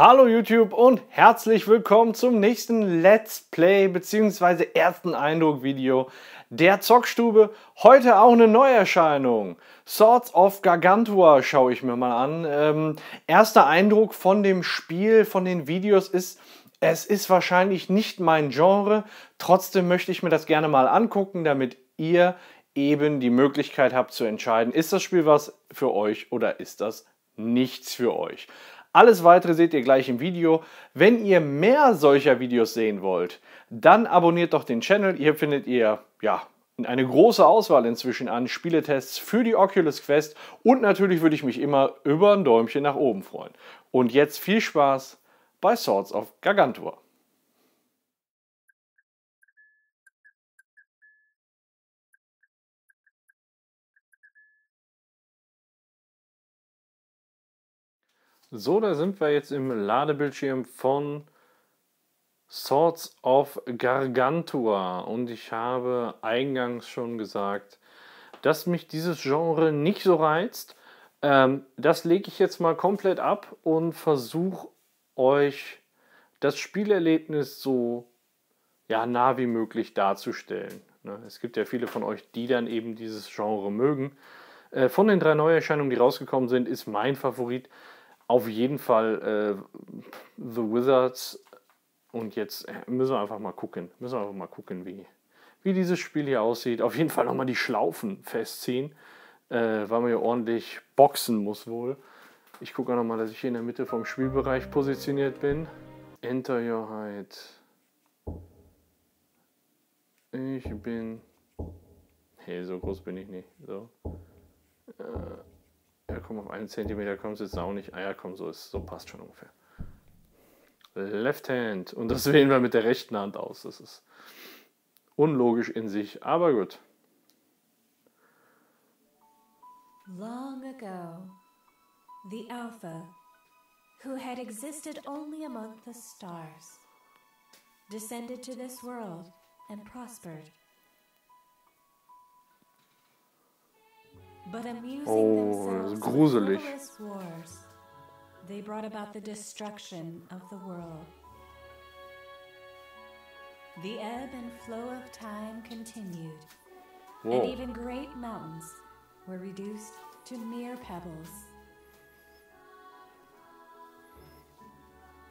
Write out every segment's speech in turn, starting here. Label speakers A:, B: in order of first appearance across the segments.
A: Hallo YouTube und herzlich willkommen zum nächsten Let's Play bzw. ersten Eindruck Video der Zockstube. Heute auch eine Neuerscheinung. Swords of Gargantua schaue ich mir mal an. Ähm, erster Eindruck von dem Spiel, von den Videos ist, es ist wahrscheinlich nicht mein Genre. Trotzdem möchte ich mir das gerne mal angucken, damit ihr eben die Möglichkeit habt zu entscheiden, ist das Spiel was für euch oder ist das nichts für euch. Alles weitere seht ihr gleich im Video. Wenn ihr mehr solcher Videos sehen wollt, dann abonniert doch den Channel. Hier findet ihr ja eine große Auswahl inzwischen an Spieletests für die Oculus Quest und natürlich würde ich mich immer über ein Däumchen nach oben freuen. Und jetzt viel Spaß bei Swords of Gargantua. So, da sind wir jetzt im Ladebildschirm von Swords of Gargantua und ich habe eingangs schon gesagt, dass mich dieses Genre nicht so reizt. Ähm, das lege ich jetzt mal komplett ab und versuche euch das Spielerlebnis so ja, nah wie möglich darzustellen. Ne? Es gibt ja viele von euch, die dann eben dieses Genre mögen. Äh, von den drei Neuerscheinungen, die rausgekommen sind, ist mein Favorit auf jeden Fall äh, The Wizards. Und jetzt äh, müssen wir einfach mal gucken. Müssen wir einfach mal gucken, wie, wie dieses Spiel hier aussieht. Auf jeden Fall nochmal die Schlaufen festziehen, äh, weil man ja ordentlich boxen muss wohl. Ich gucke auch nochmal, dass ich hier in der Mitte vom Spielbereich positioniert bin. Enter your height. Ich bin. Hey, so groß bin ich nicht. So. Äh, ja, komm, auf einen Zentimeter kommst du jetzt auch nicht. Ah ja, komm, so, ist, so passt schon ungefähr. Left Hand. Und das wählen wir mit der rechten Hand aus. Das ist unlogisch in sich, aber gut.
B: Long ago, the Alpha, who had existed only among the stars, descended to this world and prospered. But amusing
A: Oh,
B: themselves
A: gruselig.
B: with wars, they brought about the destruction of the world. The ebb and flow of time continued, and even great mountains were reduced to mere pebbles.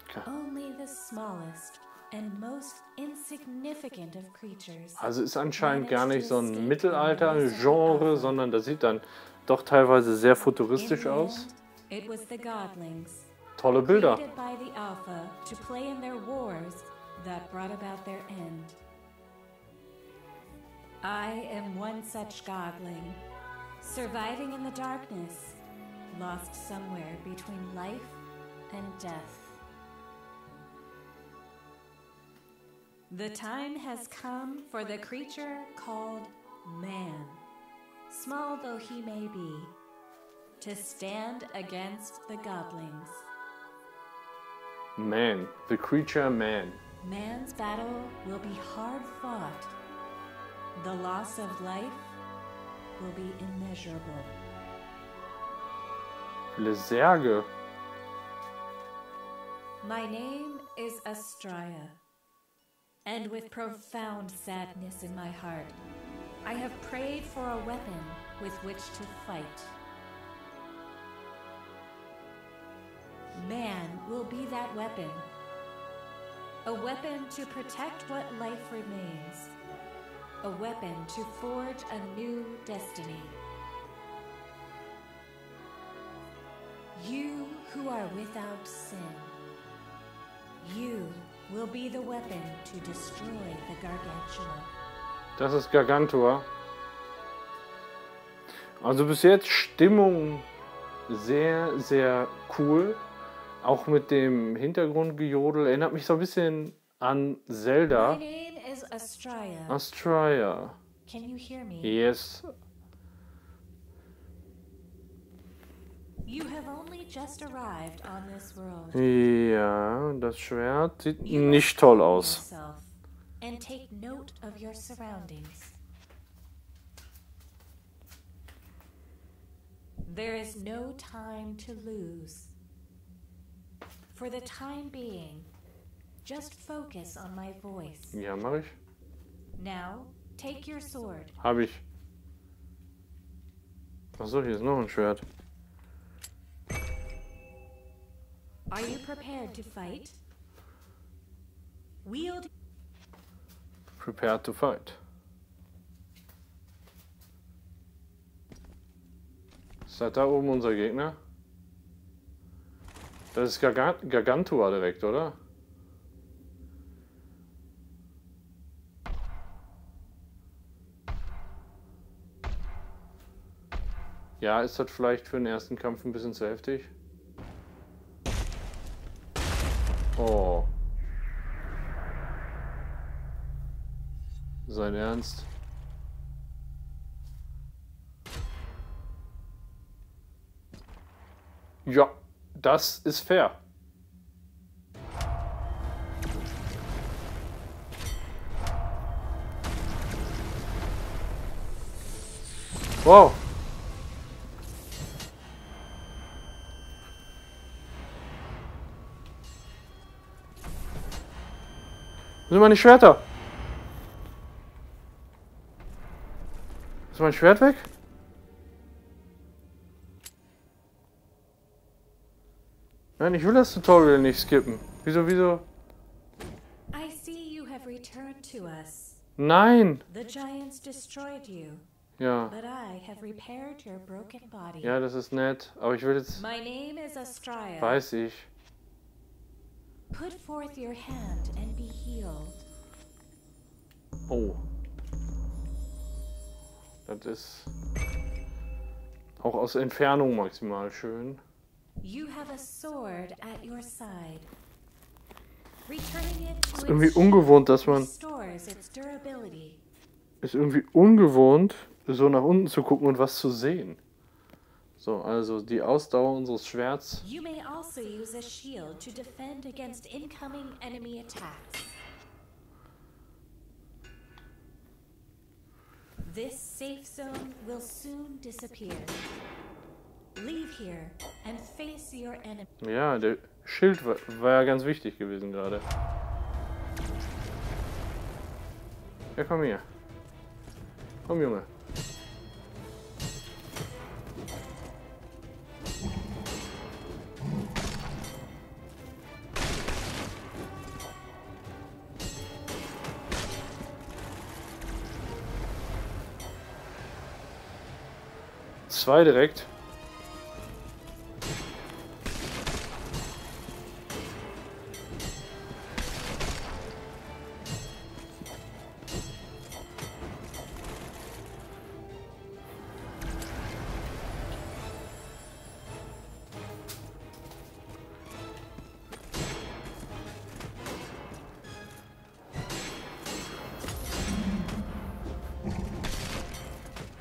A: Okay.
B: Only the smallest and most insignificant of creatures.
A: Also ist anscheinend gar nicht so ein Mittelalter-Genre, sondern das sieht dann doch teilweise sehr futuristisch aus. Tolle Bilder.
B: I am one such godling, surviving in the darkness, lost somewhere between life and death. The time has come for the creature called man, small though he may be, to stand against the godlings.
A: Man, the creature man.
B: Man's battle will be hard fought. The loss of life will be immeasurable.
A: Särge.
B: My name is Astraya, and with profound sadness in my heart, I have prayed for a weapon with which to fight. Man will be that weapon. A weapon to protect what life remains. A weapon to forge a new destiny. You who are without sin. You will be the weapon to destroy the Gargantua.
A: Das ist Gargantua. Also bis jetzt Stimmung sehr, sehr cool. Auch mit dem Hintergrundgejodel. Erinnert mich so ein bisschen an
B: My
A: Zelda.
B: name is Astraya.
A: Australia.
B: Can you hear me?
A: Yes.
B: You have only just arrived on this world.
A: Ja, das Schwert sieht nicht toll aus.
B: And take note of your surroundings. There is no time to lose. For the time being, just focus on my voice.
A: Ja, mache ich.
B: Now, take your sword.
A: Habe ich. Achso, hier ist noch ein Schwert.
B: Are you prepared to fight? Wield
A: Prepared to fight. Das da oben unser Gegner? Das ist Garga Gargantua direkt, oder? Ja, ist das vielleicht für den ersten Kampf ein bisschen zu heftig? Oh. Sein Ernst? Ja, das ist fair. Wow. Sind meine Schwerter? Ist mein Schwert weg? Nein, ich will das Tutorial nicht skippen. Wieso, wieso?
B: I see you have returned to us.
A: Nein!
B: The giants destroyed you,
A: Ja.
B: but I have repaired your broken body.
A: Ja, das ist nett. Aber ich will jetzt...
B: My name is Astraea.
A: Weiß ich.
B: Put forth your hand and be healed.
A: Oh. Das ist... Auch aus Entfernung maximal schön.
B: You have a sword at your side.
A: Ist
B: its
A: irgendwie ungewohnt, dass man... Ist irgendwie ungewohnt, so nach unten zu gucken und was zu sehen. So, also die Ausdauer unseres Schwerts.
B: You may also use a shield to defend against incoming enemy attacks. This safe zone will soon disappear. Leave here and face your enemy.
A: Ja, der Schild war, war ja ganz wichtig gewesen gerade. Ja, komm hier. Komm, Junge. Zwei direkt.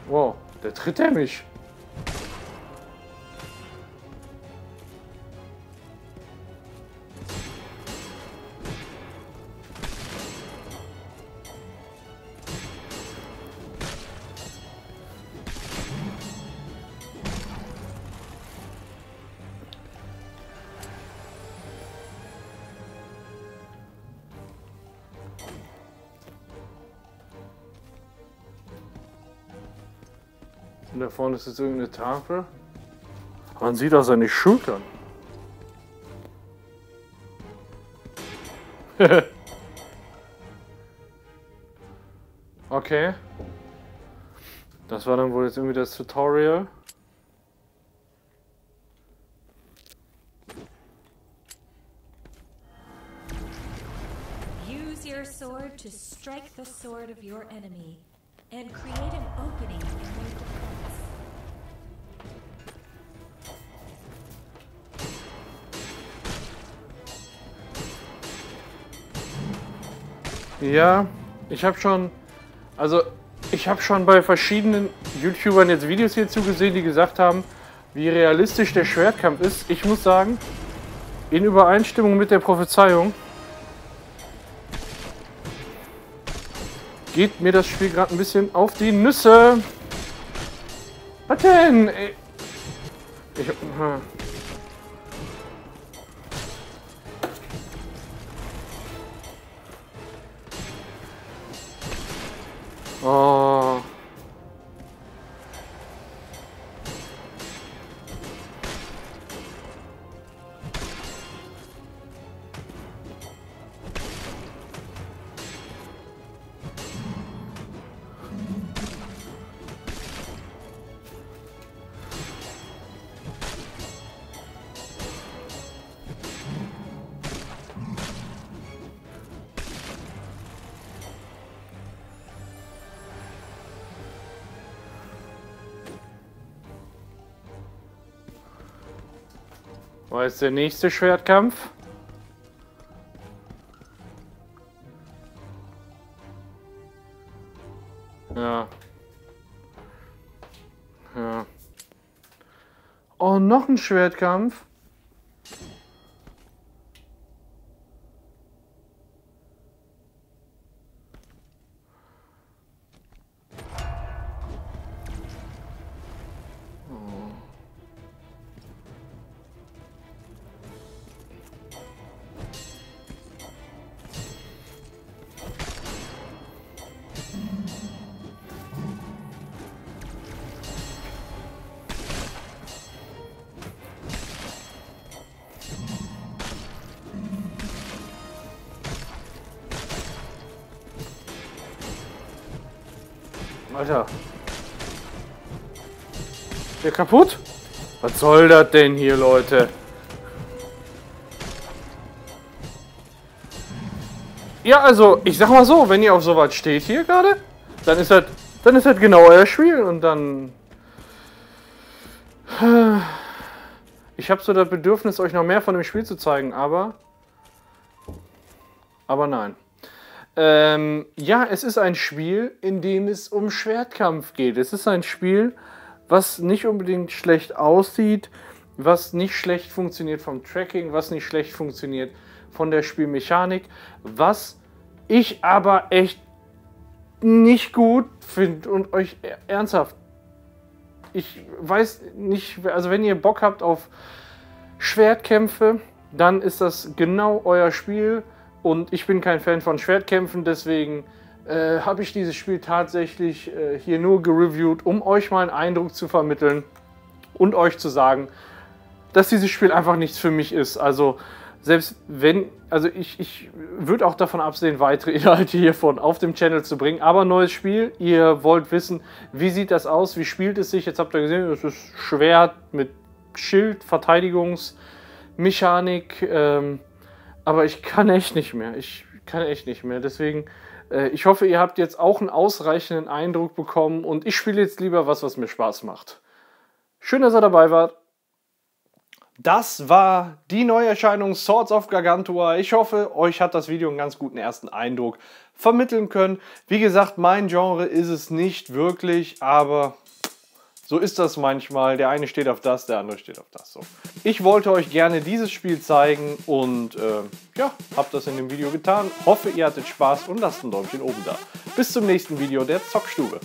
A: Wow, der tritt er mich. Und da vorne ist jetzt irgendeine Tafel. Man sieht auch seine Schultern. okay. Das war dann wohl jetzt irgendwie das Tutorial.
B: Use your sword to strike the sword of your enemy and create an opening
A: Ja, ich habe schon, also ich habe schon bei verschiedenen YouTubern jetzt Videos hierzu gesehen, die gesagt haben, wie realistisch der Schwertkampf ist. Ich muss sagen, in Übereinstimmung mit der Prophezeiung geht mir das Spiel gerade ein bisschen auf die Nüsse. Was denn? Ich, Oh. Wo ist der nächste Schwertkampf? Ja. Ja. Oh, noch ein Schwertkampf. Alter. Der kaputt? Was soll das denn hier, Leute? Ja, also, ich sag mal so, wenn ihr auf sowas steht hier gerade, dann ist das dann ist das genau euer Spiel und dann ich habe so das Bedürfnis, euch noch mehr von dem Spiel zu zeigen, aber aber nein. Ähm, ja, es ist ein Spiel, in dem es um Schwertkampf geht. Es ist ein Spiel, was nicht unbedingt schlecht aussieht, was nicht schlecht funktioniert vom Tracking, was nicht schlecht funktioniert von der Spielmechanik, was ich aber echt nicht gut finde und euch e-, ernsthaft. Ich weiß nicht, also wenn ihr Bock habt auf Schwertkämpfe, dann ist das genau euer Spiel und ich bin kein Fan von Schwertkämpfen, deswegen äh, habe ich dieses Spiel tatsächlich äh, hier nur gereviewt, um euch mal einen Eindruck zu vermitteln und euch zu sagen, dass dieses Spiel einfach nichts für mich ist. Also selbst wenn, also ich, ich würde auch davon absehen, weitere Inhalte hiervon auf dem Channel zu bringen. Aber neues Spiel, ihr wollt wissen, wie sieht das aus, wie spielt es sich? Jetzt habt ihr gesehen, es ist Schwert mit Schild, Verteidigungsmechanik. Ähm, aber ich kann echt nicht mehr. Ich kann echt nicht mehr. Deswegen, äh, ich hoffe, ihr habt jetzt auch einen ausreichenden Eindruck bekommen und ich spiele jetzt lieber was, was mir Spaß macht. Schön, dass ihr dabei wart. Das war die Neuerscheinung Swords of Gargantua. Ich hoffe, euch hat das Video einen ganz guten ersten Eindruck vermitteln können. Wie gesagt, mein Genre ist es nicht wirklich, aber so ist das manchmal. Der eine steht auf das, der andere steht auf das. So. Ich wollte euch gerne dieses Spiel zeigen und äh, ja, habt das in dem Video getan. Hoffe, ihr hattet Spaß und lasst ein Däumchen oben da. Bis zum nächsten Video der Zockstube.